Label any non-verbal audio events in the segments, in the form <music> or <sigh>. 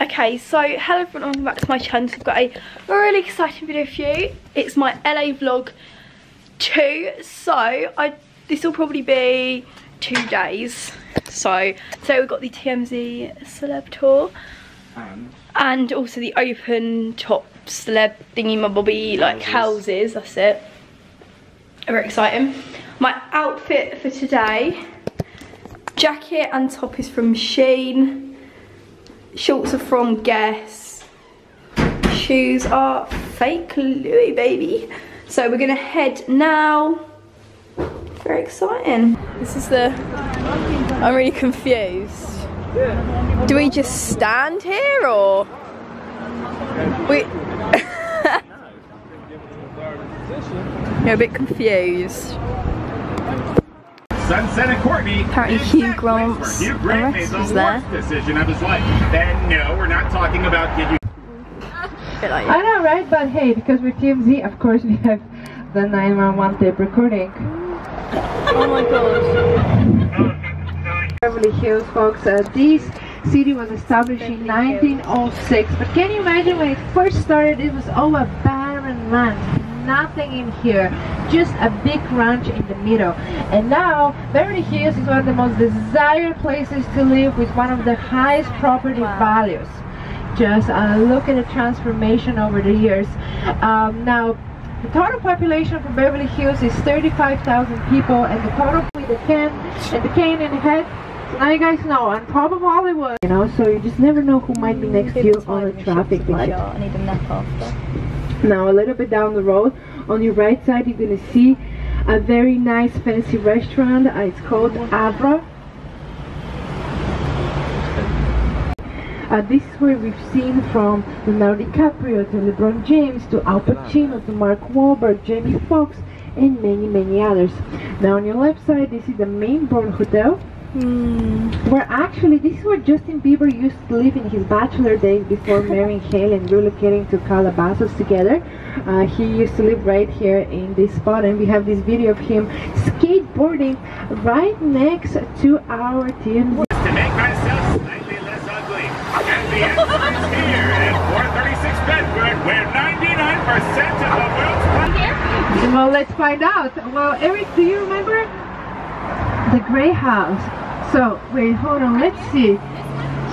Okay, so hello everyone, welcome back to my channel. So I've got a really exciting video for you. It's my LA vlog 2. So, I this will probably be two days. So, so we've got the TMZ celeb tour. And? And also the open top celeb thingy my bobby like houses, that's it. Very exciting. My outfit for today, jacket and top is from Shein Shorts are from Guess. Shoes are fake Louis, baby. So we're gonna head now. Very exciting. This is the, I'm really confused. Do we just stand here or? We, <laughs> You're a bit confused. Sunset and Courtney. Apparently Hugh Grant's Hugh Grant made the there. decision of his life. Then no, we're not talking about did you. I know, right? But hey, because we're TMZ, of course we have the 911 tape recording. Oh my god. Beverly Hills, folks. Uh, this city was established in 1906. But can you imagine when it first started, it was all a barren land nothing in here just a big ranch in the middle. And now Beverly Hills is one of the most desired places to live with one of the highest property wow. values. Just uh, look at the transformation over the years. Um, now the total population for Beverly Hills is 35,000 people and the total with the can and the cane and the head so now you guys know on top of Hollywood. You know so you just never know who might be next to you on the traffic light. I need a nap after now a little bit down the road on your right side you're gonna see a very nice fancy restaurant. Uh, it's called Avra uh, this is where we've seen from Leonardo DiCaprio to LeBron James to Al Pacino to Mark Wahlberg, Jamie Foxx and many many others. Now on your left side this is the Maybourne Hotel Mm. Where actually, this is where Justin Bieber used to live in his bachelor days before <laughs> marrying Hailey and relocating to Calabasas together. Uh, he used to live right here in this spot, and we have this video of him skateboarding right next to our TMZ. To make myself slightly less ugly, and the answer is here at 436 Bedford, where 99% of the world's here. Well, let's find out. Well, Eric, do you remember the gray house? So, wait, hold on, let's see.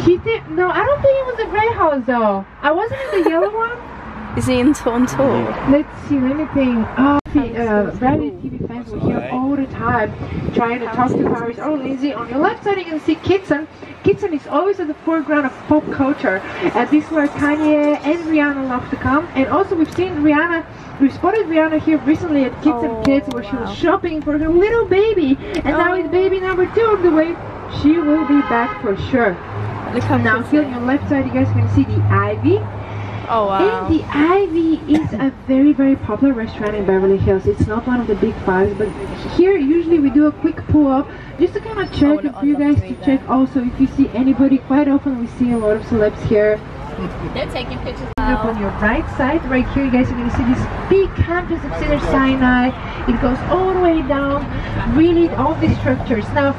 He did, no, I don't think it was the gray house though. I wasn't in the yellow one. Is he in Toronto? Let's see, let me think. Oh, uh, reality TV fans were here all the time trying to talk to Paris. Oh, Lindsay, on your left side you can see Kitson. Kitson is always at the foreground of pop culture. And this is where Kanye and Rihanna love to come. And also we've seen Rihanna we spotted Rihanna here recently at Kids oh, and Kids where wow. she was shopping for her little baby. And oh. now with baby number two on the way, she will be back for sure. Look how now here on your left side you guys can see the Ivy. Oh wow. And the Ivy is a very very popular restaurant in Beverly Hills. It's not one of the big fives, but here usually we do a quick pull up just to kind of check for you guys to check also if you see anybody. Quite often we see a lot of celebs here they're taking pictures now. Up on your right side, right here, you guys are going to see this big campus of Cedars-Sinai. It goes all the way down, really all these structures. Now,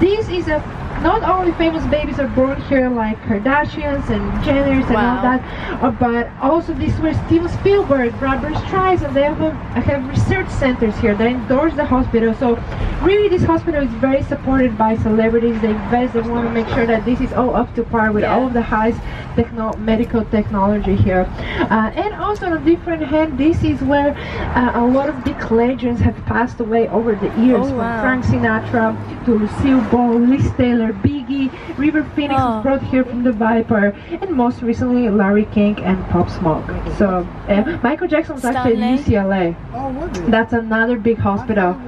this is a not only famous babies are born here like Kardashians and Jenners and wow. all that, uh, but also this where Steven Spielberg, Robert Streisand, and they have, a, have research centers here that endorse the hospital. So really this hospital is very supported by celebrities. They invest, they want to make sure that this is all up to par with yeah. all of the highest techno medical technology here. Uh, and also on a different hand, this is where uh, a lot of big legends have passed away over the years, oh, from wow. Frank Sinatra to Lucille Ball, Liz Taylor, Biggie, River Phoenix oh. was brought here from the Viper, and most recently Larry King and Pop Smoke. So uh, Michael Jackson was actually at UCLA. Oh, That's another big hospital.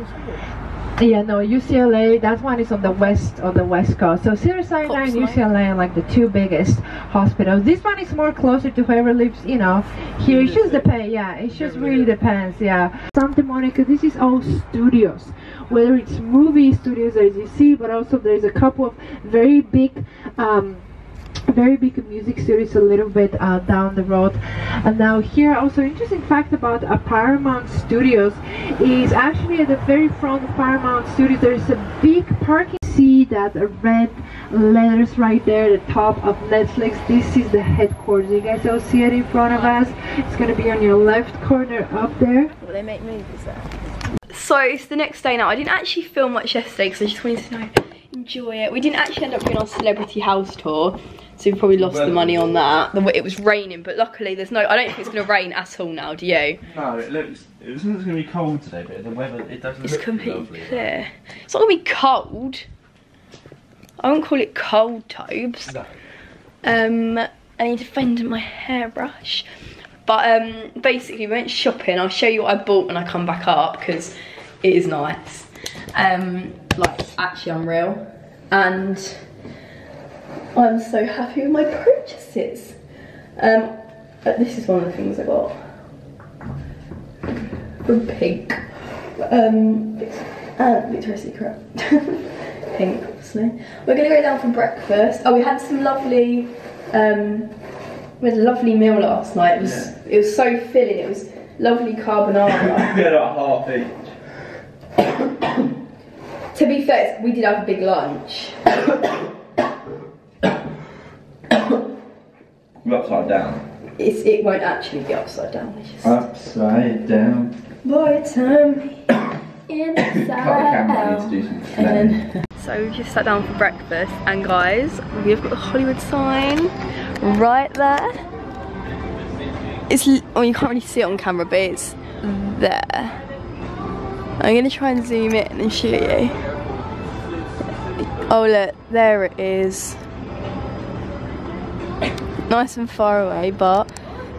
Yeah, no, UCLA, that one is on the west on the west coast. So Cedars-Sinai and UCLA are like the two biggest hospitals. This one is more closer to whoever lives, you know, here. It just depends, yeah, it just really depends, yeah. Santa Monica, this is all studios whether it's movie studios as you see, but also there's a couple of very big um, very big music series a little bit uh, down the road and now here also interesting fact about uh, Paramount Studios is actually at the very front of Paramount Studios there's a big parking see that red letters right there, the top of Netflix. This is the headquarters. You guys all see it in front of us. It's gonna be on your left corner up there. Will they make movies there? So it's the next day now. I didn't actually film much yesterday because I just wanted to know, enjoy it. We didn't actually end up doing our celebrity house tour. So we probably lost the money on that. The It was raining, but luckily there's no, I don't think it's gonna rain at all now, do you? No, it looks. It was going to be cold today, but the weather it doesn't It's look completely lovely. clear. It's not gonna be cold. I won't call it cold, Tobes. No. Um, I need to find my hairbrush. But um, basically, we went shopping. I'll show you what I bought when I come back up because it is nice. Um, like it's actually unreal, and I'm so happy with my purchases. Um, but this is one of the things I got from Pink. Um, uh, Victoria's Secret. <laughs> Pink, obviously. We're gonna go down for breakfast. Oh, we had some lovely. Um, we had a lovely meal last night. It was it was so filling. It was lovely carbonara. <laughs> We had a half each. To be fair, we did have a big lunch. <coughs> We're upside down. It's, it won't actually be upside down. It's just Upside down. boy, turn me inside Cut <coughs> the camera. Need out. to do some And then, <laughs> so we've just sat down for breakfast, and guys, we've got the Hollywood sign right there. It's l- oh, you can't really see it on camera, but it's there. I'm gonna try and zoom in and show you. Oh look, there it is. Nice and far away, but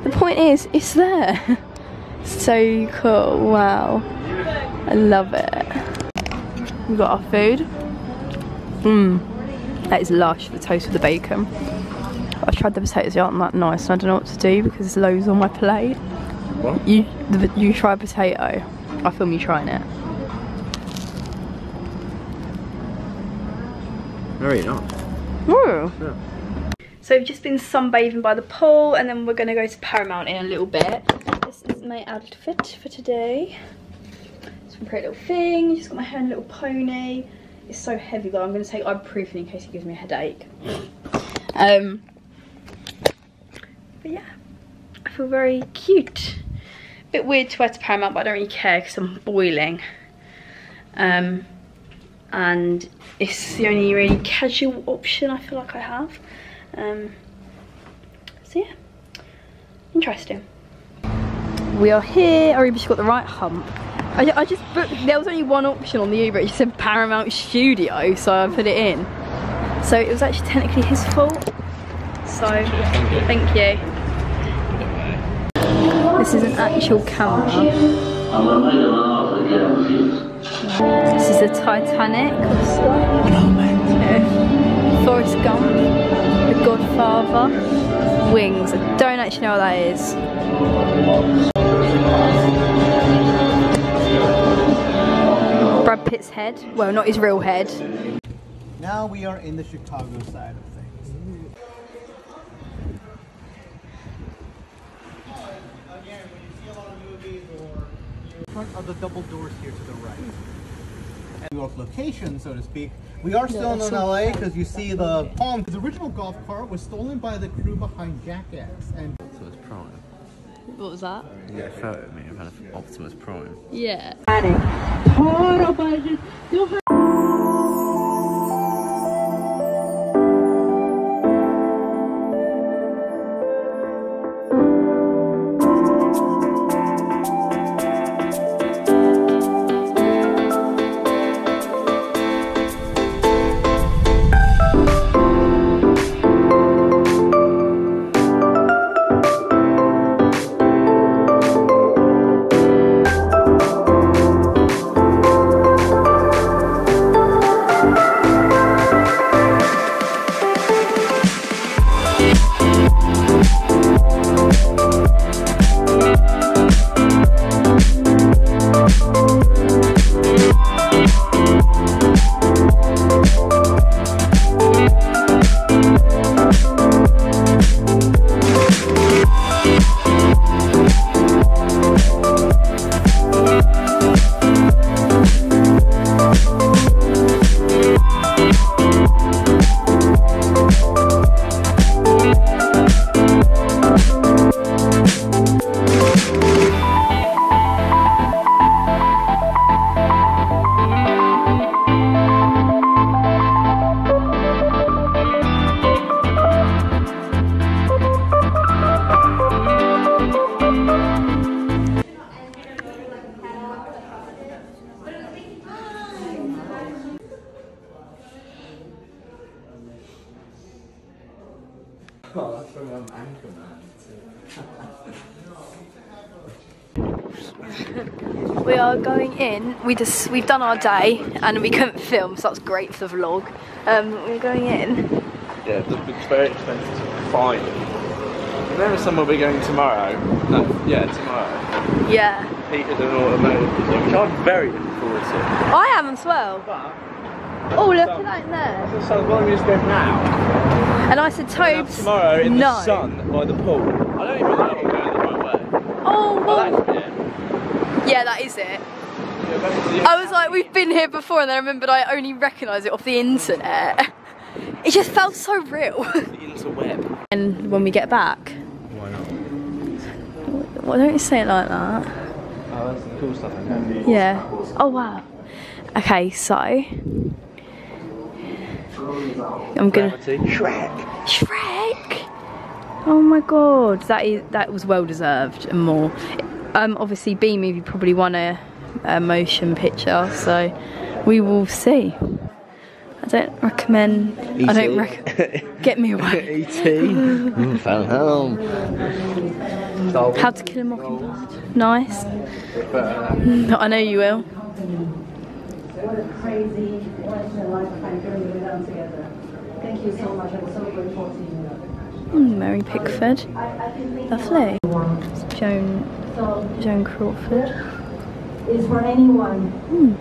the point is, it's there. <laughs> so cool! Wow, I love it. We've got our food. Mmm, that is lush. The toast with the bacon. I tried the potatoes; they aren't that nice, and I don't know what to do because there's loads on my plate. What? You, the, you try a potato. I film you trying it. Very not. Ooh. So we've just been sunbathing by the pool and then we're going to go to Paramount in a little bit. This is my outfit for today. Some pretty little thing, just got my hair in a little pony. It's so heavy though, I'm going to take ibuprofen in case it gives me a headache. Um, but yeah, I feel very cute. Bit weird to wear to Paramount but I don't really care because I'm boiling. Um, and it's the only really casual option I feel like I have. Um, so yeah, interesting. We are here. I just got the right hump. I, I just booked. There was only one option on the Uber. It said Paramount Studio, so I put it in. So it was actually technically his fault. So thank you. This is an actual camera. This is the Titanic. Forrest Gump, The Godfather, Wings. I don't actually know what that is. Brad Pitt's head. Well, not his real head. Now we are in the Chicago side of things. Again, when you see a lot of movies or in front of the double doors here to the right. And New York location, so to speak. We are still in LA because you see the palm. The original golf cart was stolen by the crew behind Jackass, and So it's Prime. What was that? You get a photo of me in front of Optimus Prime. Yeah. Total budget. In. We just we've done our day and we couldn't film, so that's great for the vlog. Um, we're going in. Yeah, it's very expensive to find. There is somewhere we're going tomorrow. No, yeah, tomorrow. Yeah, Heated and automated, which I'm very looking forward to. I am as well. But, Oh, look at that in there. so why don't we just go now? And I said, Tobes, tomorrow in no. the sun by the pool. I don't even know if I'm going the right way. Oh, Oh, well, that's it. yeah, that is it. Yeah, back to the I was like, we've been here before, and then I remembered I only recognised it off the internet. <laughs> It just felt so real. the interweb. and when we get back, Why not? why don't you say it like that? Oh, that's the cool stuff. Okay. Yeah. Oh wow. Okay, so I'm gonna Gravity. Shrek. Shrek. Oh my god, that is that was well deserved and more. Um, obviously, B movie probably won a, a motion picture, so we will see. I don't recommend. I don't recommend. Get me away. E.T. Found home. How to Kill a Mockingbird. Nice. <laughs> I know you will. crazy once in a lifetime journey we've done together. Thank you so much. I'm so grateful to you. Mm, Mary Pickford. I, I've been thinking Lovely. Joan Joan Crawford. Is for anyone. Hmm.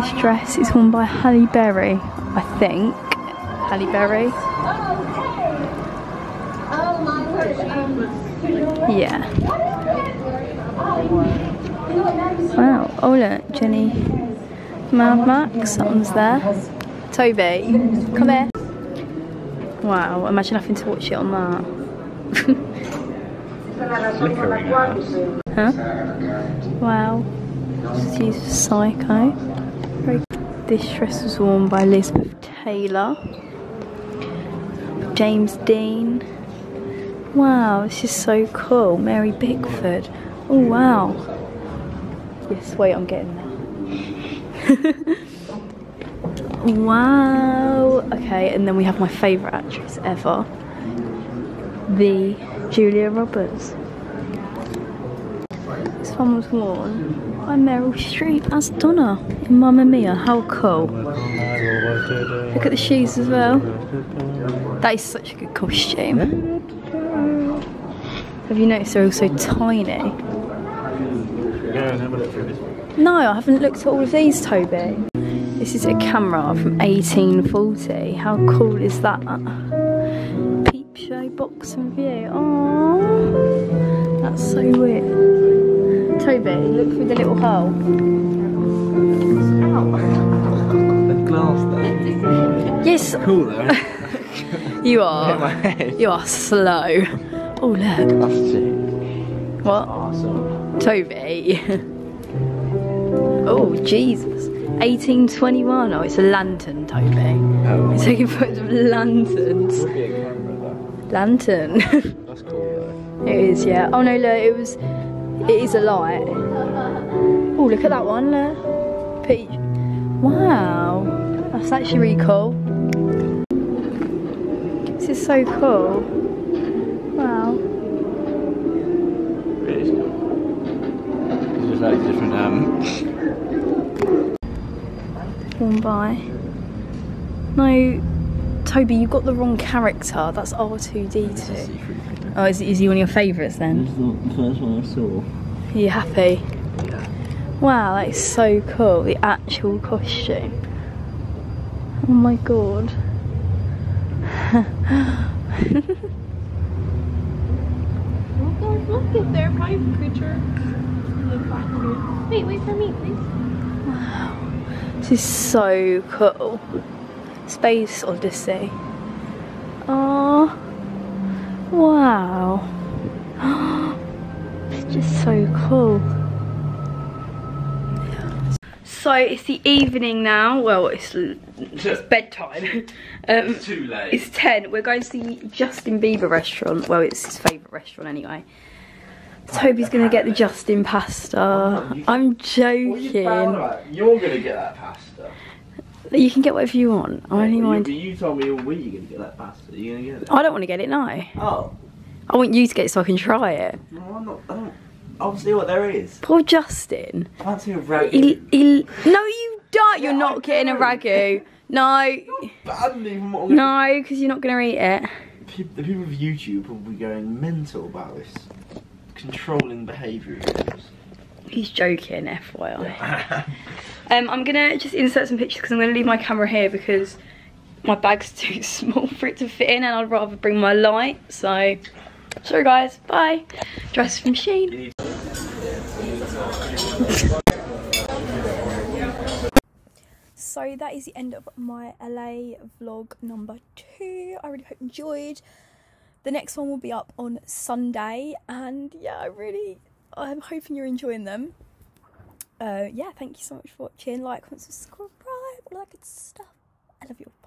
This dress is worn by Halle Berry, I think. Halle Berry. Yeah. Wow. Oh look, Jenny. Mad Max, someone's there. Toby, come here. Wow, imagine having to watch it on that. <laughs> Flickering house. Huh? Wow. She's psycho. This dress was worn by Elizabeth Taylor. James Dean. Wow, this is so cool. Mary Pickford. Oh wow. Yes, wait, I'm getting there. <laughs> wow. Okay, and then we have my favourite actress ever. The Julia Roberts. This one was worn by Meryl Streep as Donna in Mamma Mia. How cool. Look at the shoes as well. That is such a good costume. Have you noticed they're all so tiny? No, I haven't looked at all of these, Toby. This is a camera from 1840. How cool is that? Peep show box and view. Oh, that's so weird. Toby, look through the little hole. <laughs> The glass there. Yes, Cool though. <laughs> you Hit my are. head. You are slow. Oh look. That's it. What? Awesome. Toby. oh Jesus. 1821. Oh, it's a lantern, Toby. Oh. It's taking photos of lanterns. Lantern. <laughs> That's cool it is, yeah. Oh no, look, it was. It is a light. Oh, look at that one, look. Peach. Wow. That's actually really cool. This is so cool. Wow. It is cool. It's just like different um Worn by. No, Toby, you got the wrong character. That's R2D2. Oh, is, is he one of your favourites then? the first one I saw. Are you happy? Yeah. Wow, that is so cool. The actual costume. Oh my god. Look at their private creature. Wait, wait for me, please. This is so cool. Space Odyssey. Oh, wow. <gasps> It's just so cool. So it's the evening now. Well, it's, it's bedtime. <laughs> Um, Too late. It's 10. We're going to the Justin Bieber restaurant. Well, it's his favourite restaurant anyway. Toby's going to get the Justin pasta. I'm joking. You're gonna get that pasta. You can get whatever you want. I only you, mind. you told me all week you're going to get that pasta. Are you going to get it? I don't want to get it No. Oh. I want you to get it so I can try it. No, I'm not. I don't. I'll see what there is. Poor Justin. Fancy a ragu. He'll, he'll, no, you don't. You're Yeah, not I getting a do. ragu. No, Badly from what I'm no, because you're not going to eat it. The people of YouTube will be going mental about this controlling behaviour. He's joking, FYI. <laughs> <laughs> Um, I'm gonna just insert some pictures because I'm gonna leave my camera here because my bag's <laughs> too small for it to fit in, and I'd rather bring my light. So, sorry guys, bye. Dress from Shein. So that is the end of my LA vlog number two. I really hope you enjoyed. The next one will be up on Sunday, and yeah, I really, I'm hoping you're enjoying them. Uh, yeah, thank you so much for watching. Like, comment, subscribe, all that good stuff. I love you all.